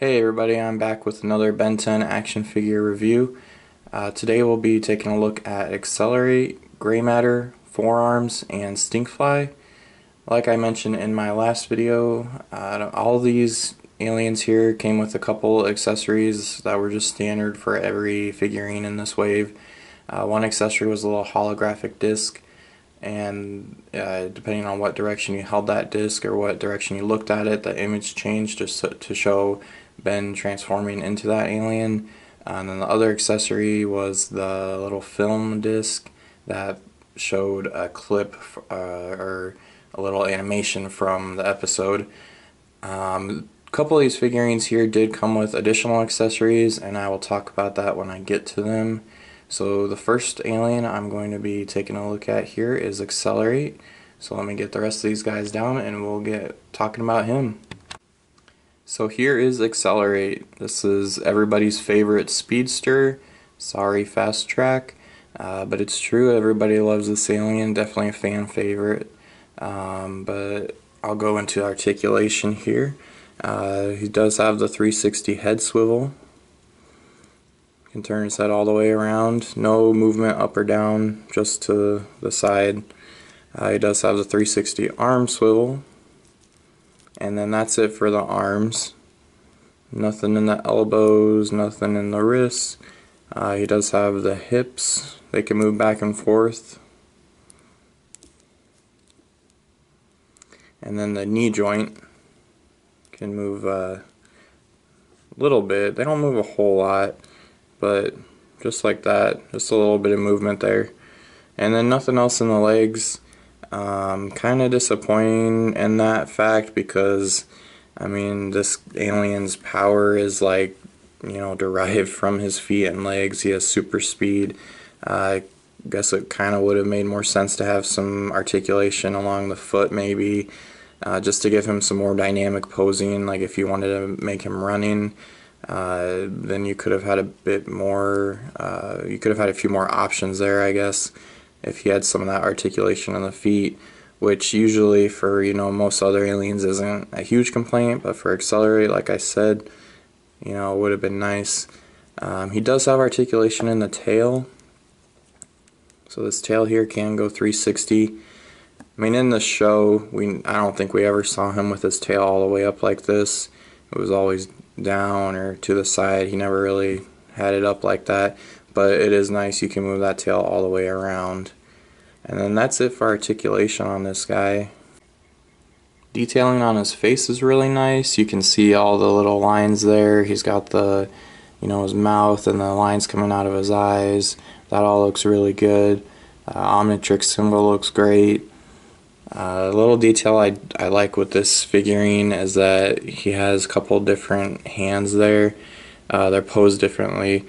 Hey everybody, I'm back with another Ben 10 action figure review. Uh, today we'll be taking a look at XLR8, Grey Matter, Four Arms, and Stinkfly. Like I mentioned in my last video, uh, all these aliens here came with a couple accessories that were just standard for every figurine in this wave. Uh, one accessory was a little holographic disc and uh, depending on what direction you held that disc or what direction you looked at it, the image changed just to show Ben transforming into that alien. And then the other accessory was the little film disc that showed a clip uh, or a little animation from the episode. Um, a couple of these figurines here did come with additional accessories, and I will talk about that when I get to them. So the first alien I'm going to be taking a look at here is XLR8. So let me get the rest of these guys down and we'll get talking about him. So here is XLR8. This is everybody's favorite speedster. Sorry, Fast Track. Uh, but it's true, everybody loves the alien. Definitely a fan favorite. Um, but I'll go into articulation here. Uh, he does have the 360 head swivel. can turn his head all the way around. No movement up or down, just to the side. Uh, he does have the 360 arm swivel and then that's it for the arms. Nothing in the elbows nothing in the wrists. Uh, he does have the hips. They can move back and forth. And then the knee joint can move uh, a little bit. They don't move a whole lot but just like that just a little bit of movement there. And then nothing else in the legs um, kind of disappointing in that fact because, I mean, this alien's power is like, you know, derived from his feet and legs. He has super speed. Uh, I guess it kind of would have made more sense to have some articulation along the foot, maybe, uh, just to give him some more dynamic posing. Like if you wanted to make him running, uh, then you could have had a bit more. Uh, you could have had a few more options there, I guess if he had some of that articulation on the feet, which usually for you know most other aliens isn't a huge complaint, but for XLR8, like I said, you know, it would have been nice. Um, he does have articulation in the tail, so this tail here can go 360. I mean, in the show, we I don't think we ever saw him with his tail all the way up like this. It was always down or to the side. He never really had it up like that but it is nice you can move that tail all the way around. And then that's it for articulation on this guy. Detailing on his face is really nice. You can see all the little lines there. He's got the you know his mouth and the lines coming out of his eyes. That all looks really good. Uh, Omnitrix symbol looks great. Uh, a little detail I, I like with this figurine is that he has a couple different hands there. Uh, they're posed differently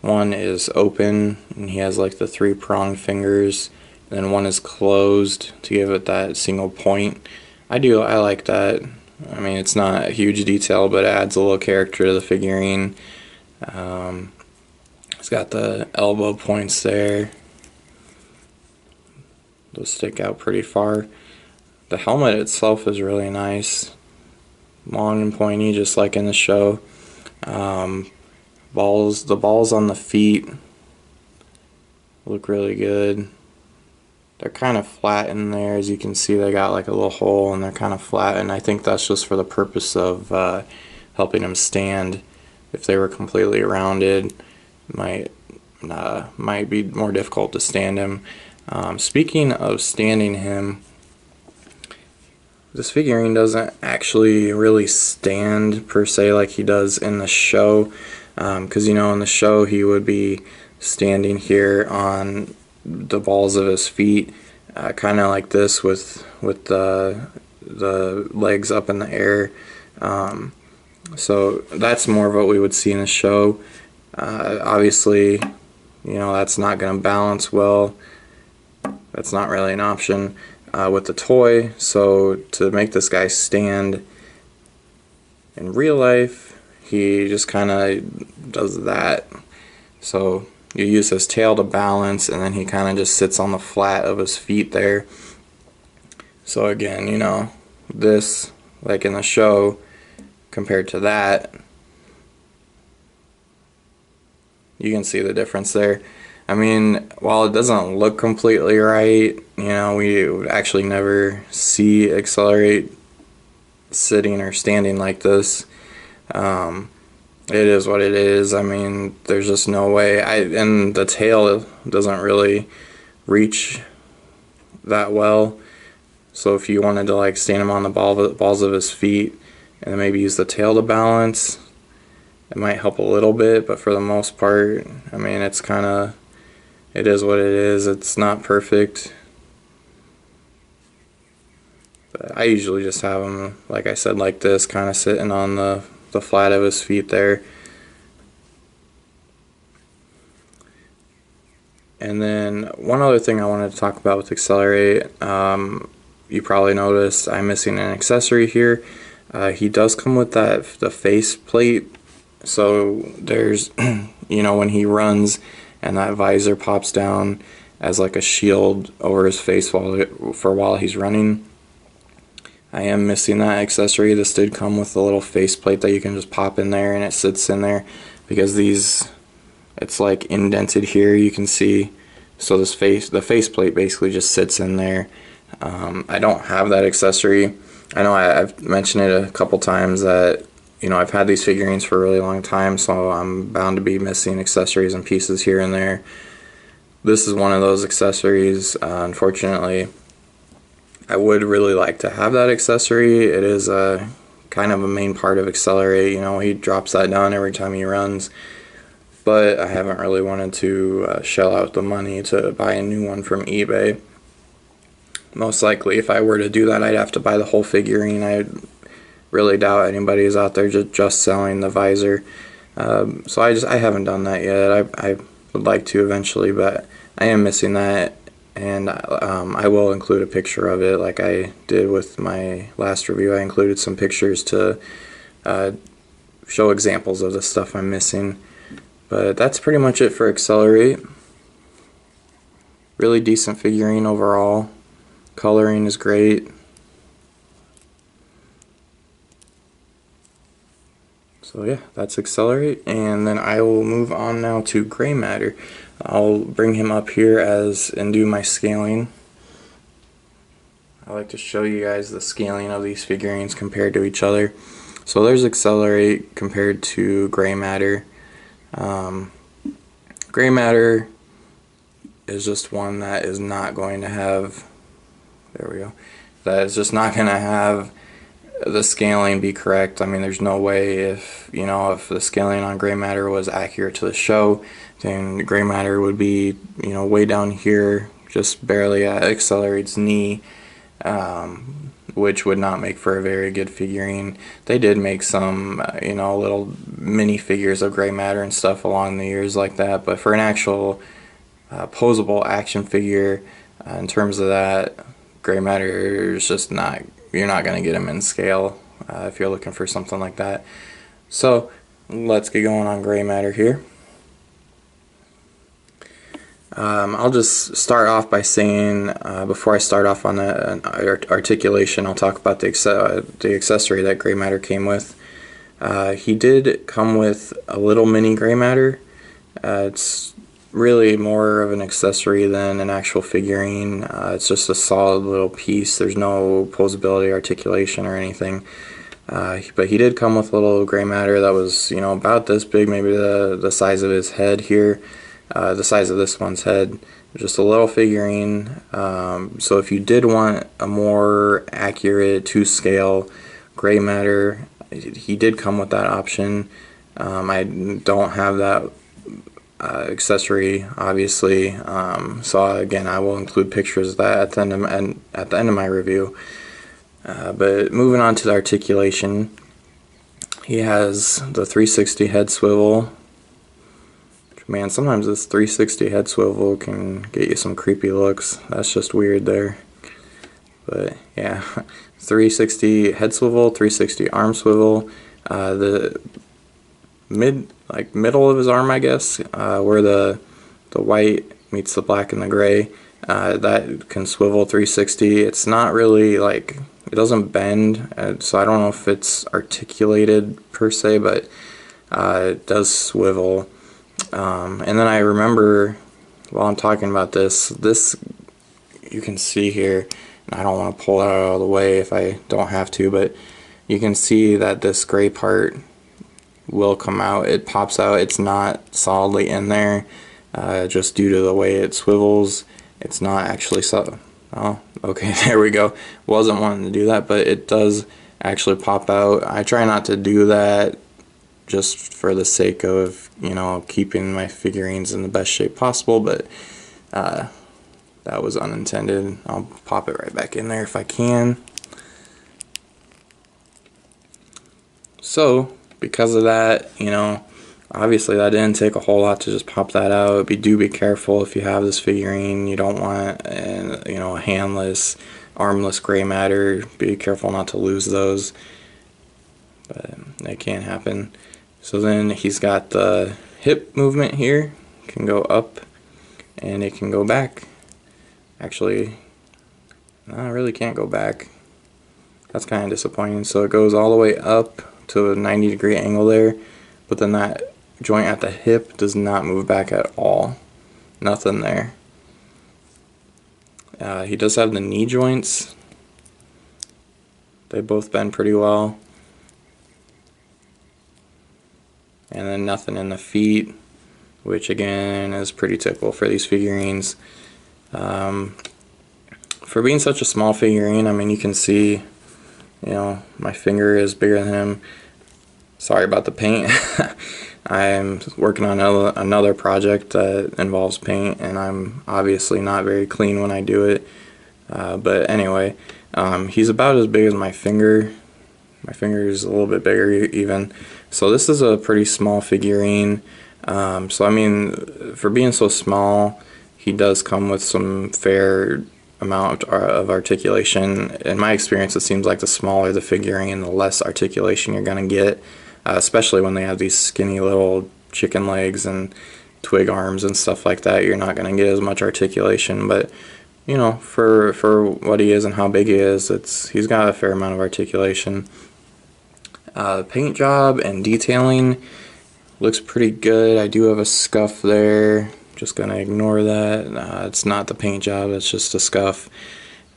one is open and he has like the three prong fingers. And then one is closed to give it that single point. I do, I like that. I mean, it's not a huge detail, but it adds a little character to the figurine. Um, it's got the elbow points there. Those stick out pretty far. The helmet itself is really nice. Long and pointy, just like in the show. Um, balls the balls on the feet look really good. They're kind of flat in there as you can see. They got like a little hole and they're kind of flat and I think that's just for the purpose of uh, helping them stand. If they were completely rounded might uh, might be more difficult to stand him um, speaking of standing him this figurine doesn't actually really stand per se like he does in the show because um, you know in the show he would be standing here on the balls of his feet uh, kind of like this with with the the legs up in the air. Um, so that's more of what we would see in the show. Uh, obviously you know that's not going to balance well. That's not really an option uh, with the toy. So to make this guy stand in real life he just kind of does that. So you use his tail to balance and then he kind of just sits on the flat of his feet there. So again, you know, this, like in the show, compared to that, you can see the difference there. I mean, while it doesn't look completely right, you know, we would actually never see XLR8 sitting or standing like this. Um, it is what it is. I mean, there's just no way. I and the tail doesn't really reach that well. So if you wanted to like stand him on the ball balls of his feet and maybe use the tail to balance, it might help a little bit. But for the most part, I mean, it's kind of it is what it is. It's not perfect. But I usually just have him, like I said, like this, kind of sitting on the the flat of his feet there. And then one other thing I wanted to talk about with XLR8, um, you probably noticed I'm missing an accessory here. Uh, he does come with that the face plate, so there's, you know, when he runs and that visor pops down as like a shield over his face while for while he's running. I am missing that accessory. This did come with a little faceplate that you can just pop in there and it sits in there. Because these it's like indented here you can see. So this face the faceplate basically just sits in there. Um, I don't have that accessory. I know I, have mentioned it a couple times that you know I've had these figurines for a really long time so I'm bound to be missing accessories and pieces here and there. This is one of those accessories uh, unfortunately I would really like to have that accessory. It is a kind of a main part of XLR8. You know, he drops that down every time he runs. But I haven't really wanted to uh, shell out the money to buy a new one from eBay. Most likely, if I were to do that, I'd have to buy the whole figurine. I really doubt anybody's out there just, just selling the visor. Um, so I just I haven't done that yet. I, I would like to eventually, but I am missing that and um, I will include a picture of it like I did with my last review. I included some pictures to uh, show examples of the stuff I'm missing. But that's pretty much it for XLR8. Really decent figurine overall. Coloring is great. So yeah, that's XLR8, and then I will move on now to Grey Matter. I'll bring him up here as and do my scaling. I like to show you guys the scaling of these figurines compared to each other. So there's XLR8 compared to Grey Matter. Um, Grey Matter is just one that is not going to have, there we go, that is just not going to have the scaling be correct. I mean, there's no way if, you know, if the scaling on Grey Matter was accurate to the show, then Grey Matter would be, you know, way down here, just barely at XLR8's knee, um, which would not make for a very good figurine. They did make some, uh, you know, little mini figures of Grey Matter and stuff along the years like that, but for an actual uh, posable action figure, uh, in terms of that, Grey Matter is just not you're not going to get them in scale uh, if you're looking for something like that. So let's get going on Grey Matter here. Um, I'll just start off by saying, uh, before I start off on the articulation, I'll talk about the, uh, the accessory that Grey Matter came with. Uh, he did come with a little mini Grey Matter. Uh, it's really more of an accessory than an actual figurine. Uh, it's just a solid little piece. There's no posability, articulation, or anything. Uh, but he did come with a little Grey Matter that was, you know, about this big, maybe the, the size of his head here, uh, the size of this one's head. Just a little figurine. Um, so if you did want a more accurate to scale Grey Matter, he did come with that option. Um, I don't have that uh, accessory, obviously. Um, so again, I will include pictures of that at the end of, my, at the end of my review. Uh, but moving on to the articulation, he has the 360 head swivel. Man, sometimes this 360 head swivel can get you some creepy looks. That's just weird there. But yeah, 360 head swivel, 360 arm swivel. Uh, the mid like middle of his arm, I guess, uh, where the the white meets the black and the gray. Uh, that can swivel 360. It's not really like it doesn't bend, uh, so I don't know if it's articulated per se, but uh, it does swivel. Um, and then I remember while I'm talking about this, this you can see here, and I don't want to pull it out of the way if I don't have to, but you can see that this gray part will come out. It pops out. It's not solidly in there uh, just due to the way it swivels. It's not actually so. Oh, okay, there we go. Wasn't wanting to do that, but it does actually pop out. I try not to do that just for the sake of, you know, keeping my figurines in the best shape possible, but uh, that was unintended. I'll pop it right back in there if I can. So, because of that, you know, obviously that didn't take a whole lot to just pop that out. Be do be careful if you have this figurine. You don't want an, you know a handless, armless Grey Matter. Be careful not to lose those. But that can't happen. So then he's got the hip movement here. Can go up and it can go back. Actually, I really can't go back. That's kind of disappointing. So it goes all the way up to a 90 degree angle there, but then that joint at the hip does not move back at all. Nothing there. Uh, he does have the knee joints. They both bend pretty well. And then nothing in the feet, which again is pretty typical for these figurines. Um, for being such a small figurine, I mean, you can see, you know, my finger is bigger than him. Sorry about the paint. I'm working on another project that involves paint, and I'm obviously not very clean when I do it. Uh, but anyway, um, he's about as big as my finger. My finger is a little bit bigger even. So this is a pretty small figurine. Um, so I mean, for being so small, he does come with some fair amount of articulation. In my experience, it seems like the smaller the figurine, the less articulation you're going to get uh, especially when they have these skinny little chicken legs and twig arms and stuff like that. You're not going to get as much articulation, but you know, for for what he is and how big he is, it's he's got a fair amount of articulation. Uh, paint job and detailing looks pretty good. I do have a scuff there. Just gonna ignore that. Uh, it's not the paint job. It's just a scuff.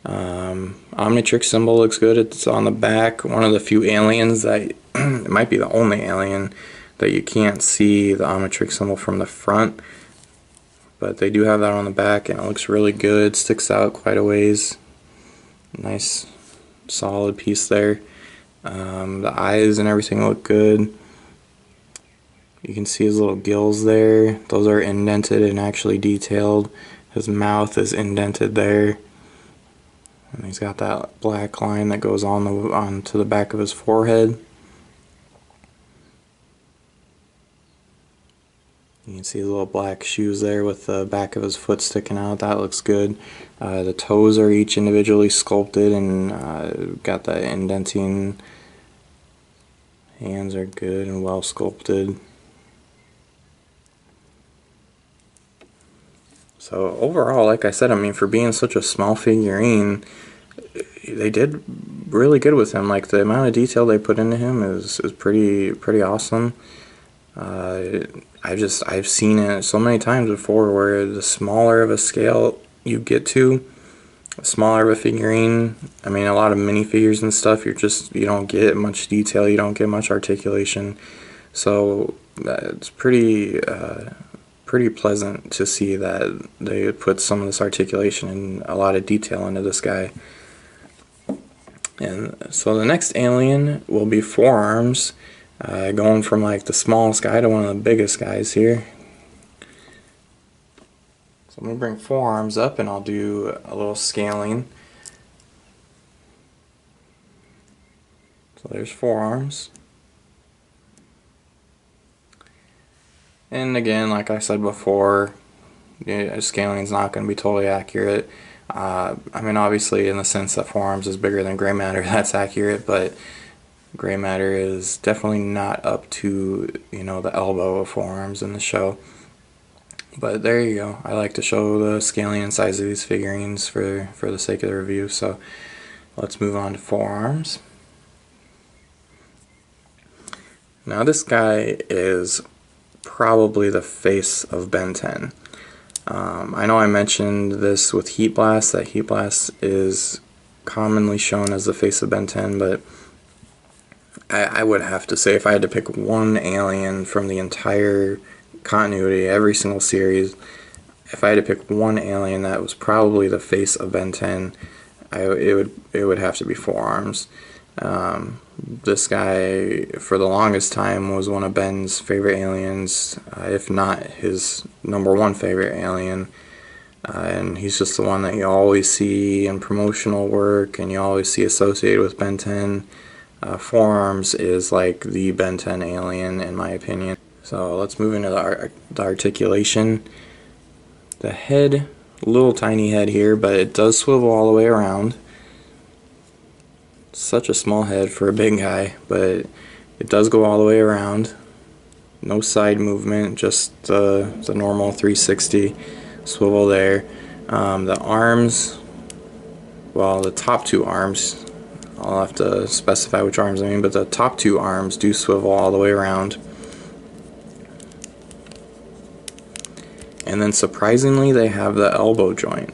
Um, Omnitrix symbol looks good. It's on the back. One of the few aliens that it might be the only alien that you can't see the Omnitrix symbol from the front. But they do have that on the back and it looks really good. Sticks out quite a ways. Nice solid piece there. Um, the eyes and everything look good. You can see his little gills there. Those are indented and actually detailed. His mouth is indented there. And he's got that black line that goes on the onto the back of his forehead. You can see the little black shoes there with the back of his foot sticking out. That looks good. Uh, the toes are each individually sculpted and uh, got that indenting. Hands are good and well sculpted. So overall, like I said, I mean, for being such a small figurine, they did really good with him. Like the amount of detail they put into him is is pretty pretty awesome. Uh, I just I've seen it so many times before where the smaller of a scale you get to, smaller of a figurine. I mean, a lot of minifigures and stuff. You're just you don't get much detail. You don't get much articulation. So it's pretty uh, pretty pleasant to see that they put some of this articulation and a lot of detail into this guy. And so the next alien will be Four Arms. Uh, going from like the smallest guy to one of the biggest guys here. So I'm going to bring Four Arms up and I'll do a little scaling. So there's Four Arms. And again, like I said before, scaling is not going to be totally accurate. Uh, I mean, obviously, in the sense that Four Arms is bigger than Grey Matter, that's accurate, but Grey Matter is definitely not up to you know the elbow of Four Arms in the show. But there you go. I like to show the scaling and size of these figurines for for the sake of the review. So let's move on to Four Arms. Now this guy is probably the face of Ben 10. Um, I know I mentioned this with Heatblast, that Heatblast is commonly shown as the face of Ben 10, but I, I would have to say if I had to pick one alien from the entire continuity, every single series, if I had to pick one alien that was probably the face of Ben 10, I, it would it would have to be Four Arms. Um, this guy, for the longest time, was one of Ben's favorite aliens, uh, if not his number one favorite alien. Uh, and he's just the one that you always see in promotional work and you always see associated with Ben 10. Uh, is like the Ben 10 alien, in my opinion. So let's move into the, ar the articulation. The head, little tiny head here, but it does swivel all the way around such a small head for a big guy, but it does go all the way around. No side movement, just uh, the normal 360 swivel there. Um, the arms, well, the top two arms, I'll have to specify which arms I mean, but the top two arms do swivel all the way around. And then surprisingly, they have the elbow joint,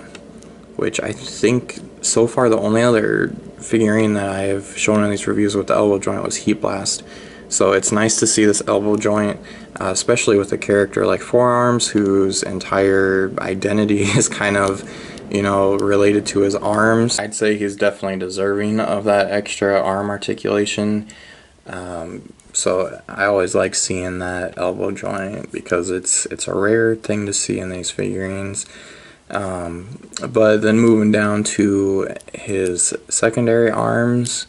which I think so far the only other figurine that I have shown in these reviews with the elbow joint was Heatblast. So it's nice to see this elbow joint, uh, especially with a character like Four Arms, whose entire identity is kind of, you know, related to his arms. I'd say he's definitely deserving of that extra arm articulation. Um, so I always like seeing that elbow joint because it's it's a rare thing to see in these figurines. Um, but then moving down to his secondary arms,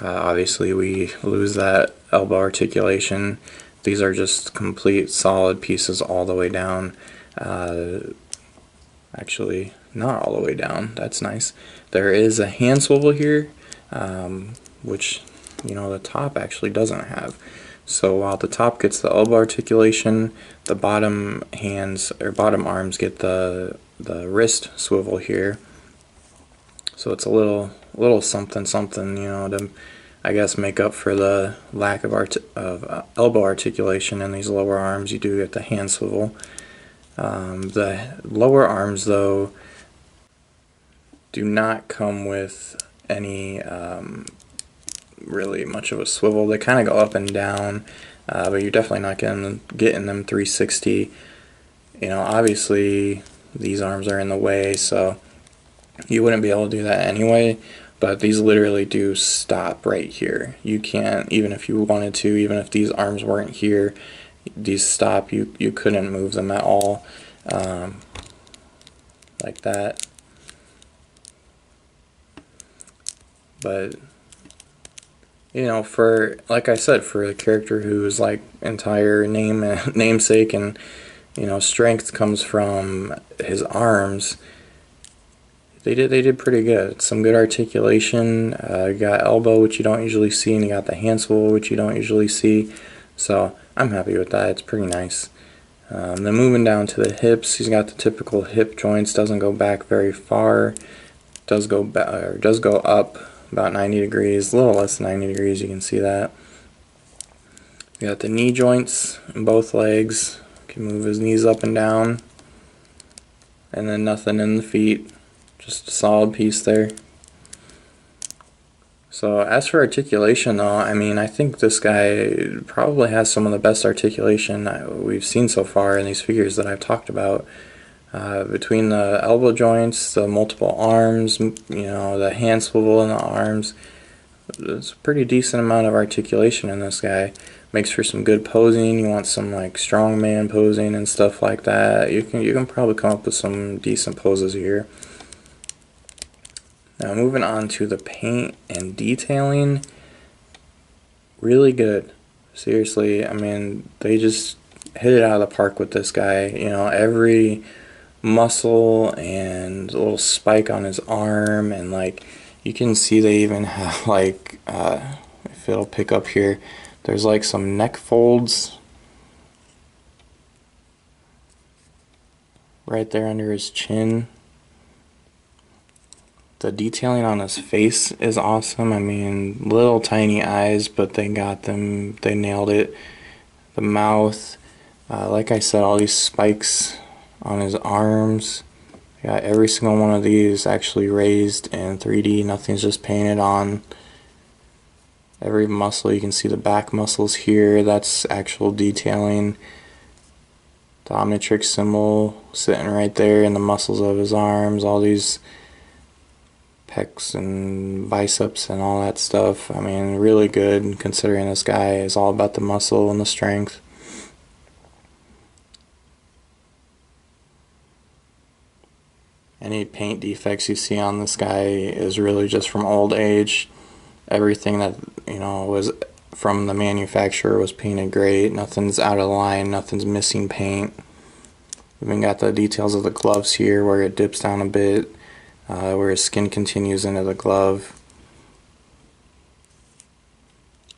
uh, obviously we lose that elbow articulation. These are just complete solid pieces all the way down. Uh, actually, not all the way down. That's nice. There is a hand swivel here, um, which you know the top actually doesn't have. So while the top gets the elbow articulation, the bottom hands or bottom arms get the the wrist swivel here. So it's a little little something something, you know, to I guess make up for the lack of art of uh, elbow articulation in these lower arms. You do get the hand swivel. Um, the lower arms though do not come with any um, really much of a swivel. They kind of go up and down, uh, but you're definitely not getting getting them 360. You know, obviously these arms are in the way, so you wouldn't be able to do that anyway. But these literally do stop right here. You can't, even if you wanted to, even if these arms weren't here, these stop. You you couldn't move them at all, um, like that. But you know, for like I said, for a character whose like entire name namesake and you know strength comes from his arms, they did they did pretty good. Some good articulation. Uh, got elbow, which you don't usually see, and you got the hand swivel, which you don't usually see. So I'm happy with that. It's pretty nice. Um, then moving down to the hips, he's got the typical hip joints. Doesn't go back very far. Does go or does go up about 90 degrees, a little less than 90 degrees, you can see that. We got the knee joints in both legs, can move his knees up and down, and then nothing in the feet, just a solid piece there. So as for articulation though, I mean, I think this guy probably has some of the best articulation we've seen so far in these figures that I've talked about. Uh, between the elbow joints, the multiple arms, you know, the hand swivel in the arms, there's a pretty decent amount of articulation in this guy. Makes for some good posing. You want some like strongman posing and stuff like that. You can you can probably come up with some decent poses here. Now moving on to the paint and detailing, really good. Seriously, I mean they just hit it out of the park with this guy. You know every muscle and little spike on his arm and like you can see they even have like uh, if it'll pick up here there's like some neck folds right there under his chin the detailing on his face is awesome I mean little tiny eyes but they got them they nailed it the mouth Uh, like I said, all these spikes on his arms. Got every single one of these actually raised in 3D. Nothing's just painted on. Every muscle, you can see the back muscles here. That's actual detailing. The Omnitrix symbol sitting right there in the muscles of his arms. All these pecs and biceps and all that stuff. I mean, really good considering this guy is all about the muscle and the strength. Any paint defects you see on this guy is really just from old age. Everything that, you know, was from the manufacturer was painted great. Nothing's out of line, nothing's missing paint. Even got the details of the gloves here where it dips down a bit, uh, where his skin continues into the glove.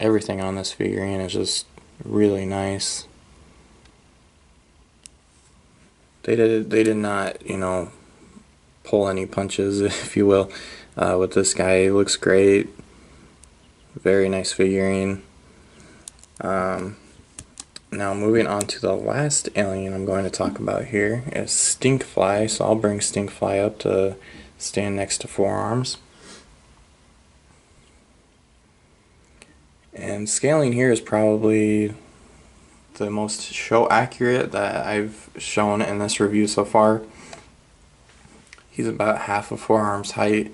Everything on this figurine is just really nice. They did they did not, you know, pull any punches, if you will, uh, with this guy. He looks great. Very nice figurine. Um, now moving on to the last alien I'm going to talk about here is Stinkfly. So I'll bring Stinkfly up to stand next to Four Arms. And scaling here is probably the most show accurate that I've shown in this review so far. He's about half of forearm's height,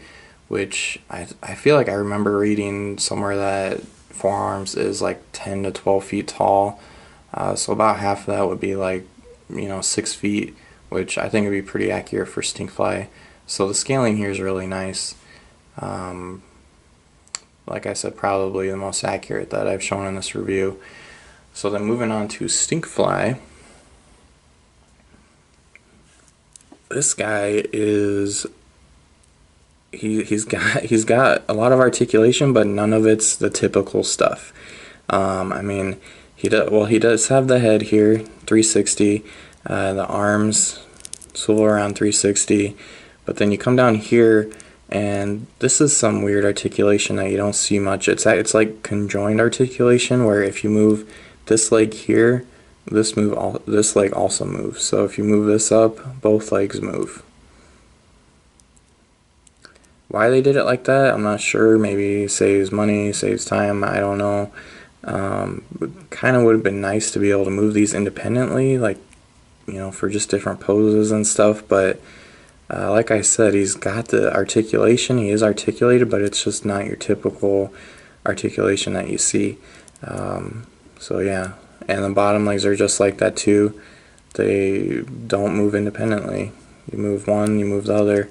which I, I feel like I remember reading somewhere that Four Arms is like 10 to 12 feet tall. Uh, so about half of that would be like, you know, 6 feet, which I think would be pretty accurate for Stinkfly. So the scaling here is really nice. Um, like I said, probably the most accurate that I've shown in this review. So then moving on to Stinkfly. this guy is he he's got he's got a lot of articulation, but none of it's the typical stuff. Um, I mean, he does well. He does have the head here, 360. Uh, the arms swivel around 360, but then you come down here, and this is some weird articulation that you don't see much. It's it's like conjoined articulation, where if you move this leg here, this move all this leg also moves so if you move this up both legs move why they did it like that I'm not sure. Maybe saves money saves time I don't know. Um, kind of would have been nice to be able to move these independently like you know for just different poses and stuff but uh, like I said he's got the articulation he is articulated but it's just not your typical articulation that you see. Um, so yeah. And the bottom legs are just like that too. They don't move independently. You move one you move the other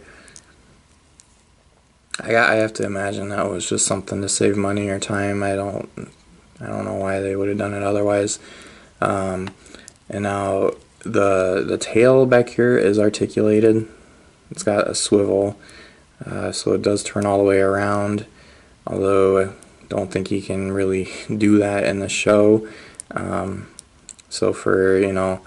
I, I have to imagine that was just something to save money or time. I don't I don't know why they would have done it otherwise. Um, and now the the tail back here is articulated. It's got a swivel uh, so it does turn all the way around although I don't think he can really do that in the show. Um, so for, you know,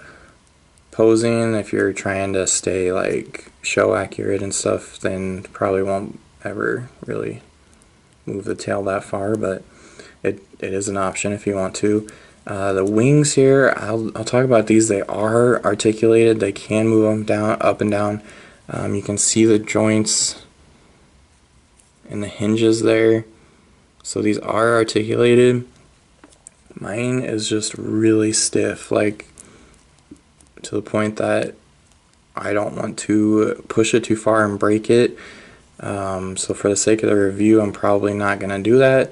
posing, if you're trying to stay like show accurate and stuff, then probably won't ever really move the tail that far, but it, it is an option if you want to. Uh, the wings here, I'll, I'll talk about these. They are articulated. They can move them down, up and down. Um, you can see the joints and the hinges there. So these are articulated. Mine is just really stiff, like to the point that I don't want to push it too far and break it. Um, so for the sake of the review, I'm probably not going to do that.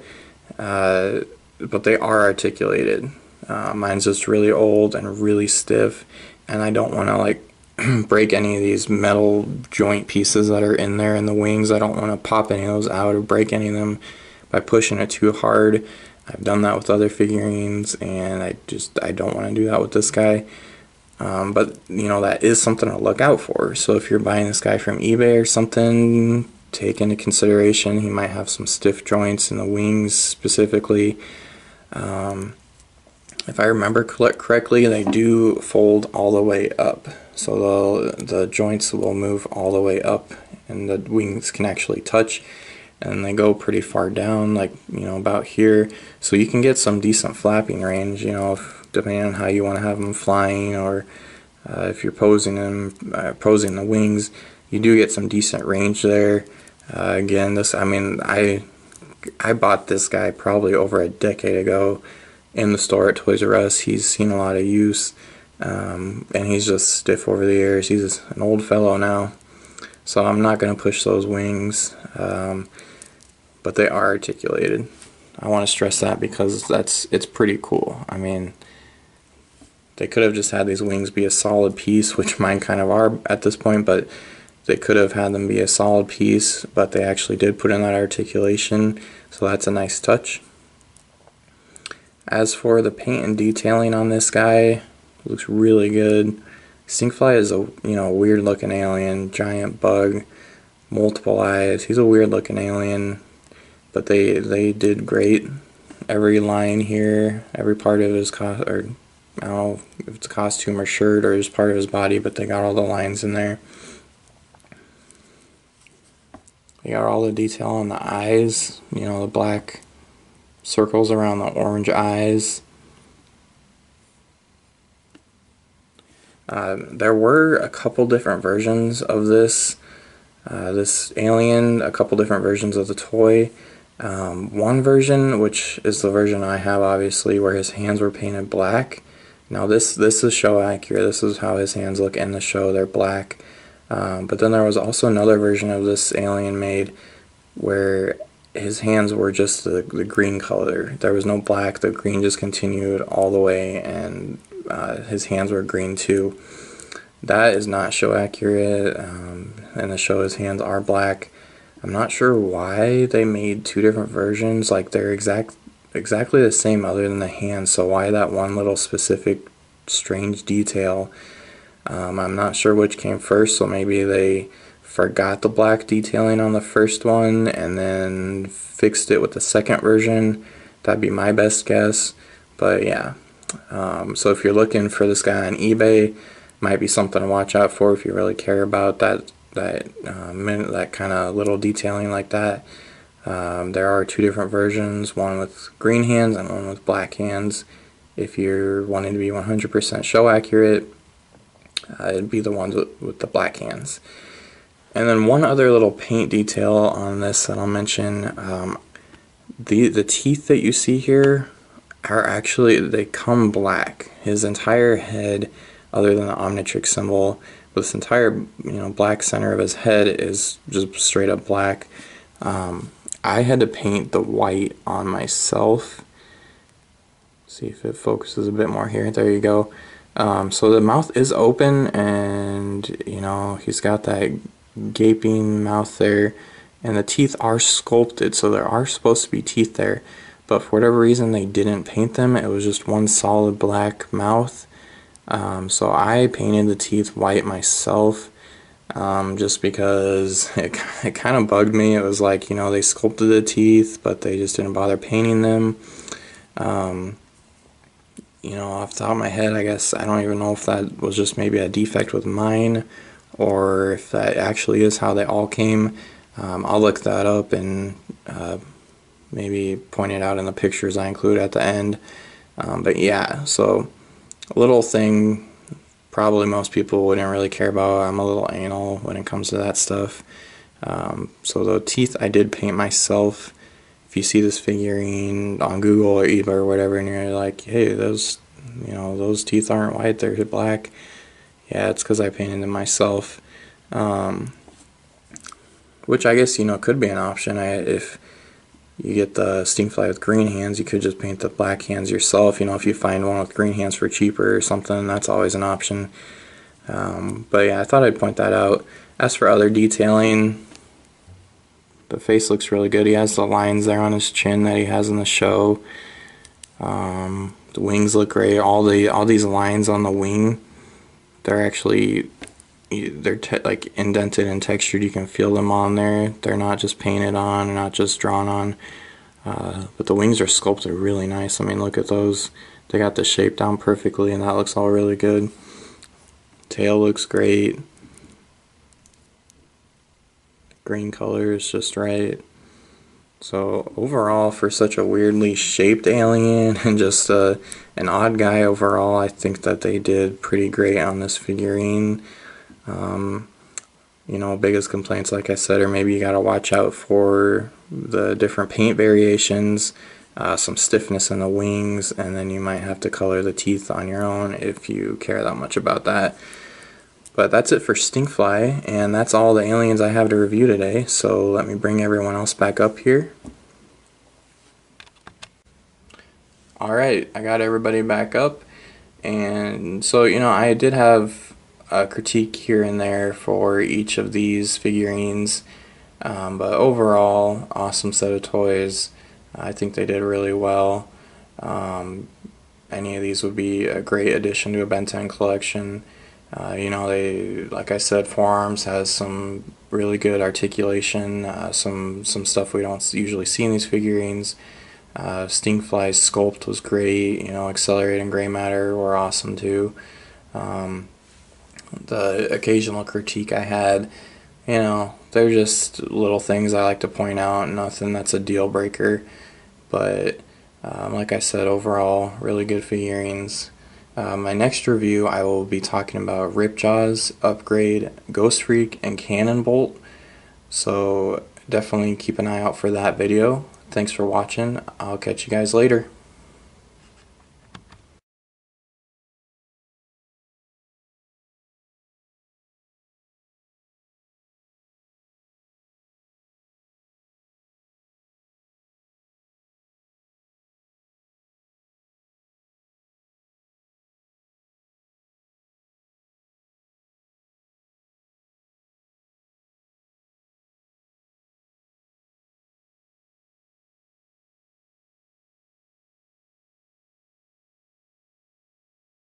Uh, but they are articulated. Uh, mine's just really old and really stiff, and I don't want to like break any of these metal joint pieces that are in there in the wings. I don't want to pop any of those out or break any of them by pushing it too hard. I've done that with other figurines, and I just I don't want to do that with this guy. Um, but you know that is something to look out for. So if you're buying this guy from eBay or something, take into consideration he might have some stiff joints in the wings specifically. Um, if I remember correctly, they do fold all the way up. So the, the joints will move all the way up and the wings can actually touch. and they go pretty far down, like you know about here. So you can get some decent flapping range, you know, if, depending on how you want to have them flying or uh, if you're posing them, uh, posing the wings, you do get some decent range there. Uh, again, this I mean I I bought this guy probably over a decade ago in the store at Toys R Us. He's seen a lot of use, um, and he's just stiff over the years. He's an old fellow now, so I'm not going to push those wings, um, but they are articulated. I want to stress that because that's it's pretty cool. I mean, they could have just had these wings be a solid piece, which mine kind of are at this point, but they could have had them be a solid piece, but they actually did put in that articulation, so that's a nice touch. As for the paint and detailing on this guy, looks really good. Stinkfly is a you know weird looking alien, giant bug, multiple eyes. He's a weird looking alien, but they they did great. Every line here, every part of his co or I don't know if it's a costume or shirt or just part of his body, but they got all the lines in there. They got all the detail on the eyes, you know, the black circles around the orange eyes. Uh, there were a couple different versions of this. Uh, this alien, a couple different versions of the toy. Um, one version, which is the version I have, obviously, where his hands were painted black. Now this this is show accurate. This is how his hands look in the show. They're black. Um, but then there was also another version of this alien made where his hands were just the, the green color. There was no black. The green just continued all the way, and uh, his hands were green too. That is not show accurate. Um, in the show, his hands are black. I'm not sure why they made two different versions. Like they're exact exactly the same other than the hands. So why that one little specific strange detail? Um, I'm not sure which came first. So maybe they forgot the black detailing on the first one and then fixed it with the second version. That'd be my best guess. But yeah, um, so if you're looking for this guy on eBay, might be something to watch out for if you really care about that that uh, minute, that kind of little detailing like that. Um, there are two different versions, one with green hands and one with black hands. If you're wanting to be 100% show accurate, uh, it'd be the ones with, with the black hands. And then one other little paint detail on this that I'll mention, um, the, the teeth that you see here are actually, they come black. His entire head, other than the Omnitrix symbol, this entire you know black center of his head is just straight up black. Um, I had to paint the white on myself. See if it focuses a bit more here. There you go. Um, so the mouth is open and you know he's got that gaping mouth there. And the teeth are sculpted so there are supposed to be teeth there. But for whatever reason they didn't paint them. It was just one solid black mouth. Um, so I painted the teeth white myself um, just because it, it kind of bugged me. It was like you know they sculpted the teeth but they just didn't bother painting them. Um, you know off the top of my head I guess I don't even know if that was just maybe a defect with mine or if that actually is how they all came. Um, I'll look that up and uh, maybe point it out in the pictures I include at the end. Um, but yeah, so a little thing probably most people wouldn't really care about. I'm a little anal when it comes to that stuff. Um, so the teeth I did paint myself. If you see this figurine on Google or eBay or whatever, and you're like, hey, those, you know, those teeth aren't white, they're black yeah, it's because I painted them myself. Um, which I guess, you know, could be an option. I, if you get the Stinkfly with green hands, you could just paint the black hands yourself. You know, if you find one with green hands for cheaper or something, that's always an option. Um, but yeah, I thought I'd point that out. As for other detailing, the face looks really good. He has the lines there on his chin that he has in the show. Um, the wings look great. All the all these lines on the wing they're actually they're like indented and textured. You can feel them on there. They're not just painted on not just drawn on. Uh, but the wings are sculpted really nice. I mean look at those. They got the shape down perfectly and that looks all really good. Tail looks great green color is just right So overall, for such a weirdly shaped alien and just uh, an odd guy overall, I think that they did pretty great on this figurine. Um, you know, biggest complaints, like I said, are maybe you got to watch out for the different paint variations, uh, some stiffness in the wings, and then you might have to color the teeth on your own if you care that much about that. But that's it for Stinkfly, and that's all the aliens I have to review today, so let me bring everyone else back up here. Alright, I got everybody back up, and so, you know, I did have a critique here and there for each of these figurines, um, but overall, awesome set of toys. I think they did really well. Um, any of these would be a great addition to a Ben 10 collection. Uh, you know, they like I said, Four Arms has some really good articulation, uh, some some stuff we don't usually see in these figurines. Uh, Stinkfly's sculpt was great. You know, accelerating Grey Matter were awesome too. Um, the occasional critique I had, you know, they're just little things I like to point out. Nothing that's a deal breaker, but um, like I said, overall, really good figurines. Uh, my next review, I will be talking about Ripjaws, Upgrade, Ghostfreak, and Cannonbolt. So definitely keep an eye out for that video. Thanks for watching. I'll catch you guys later.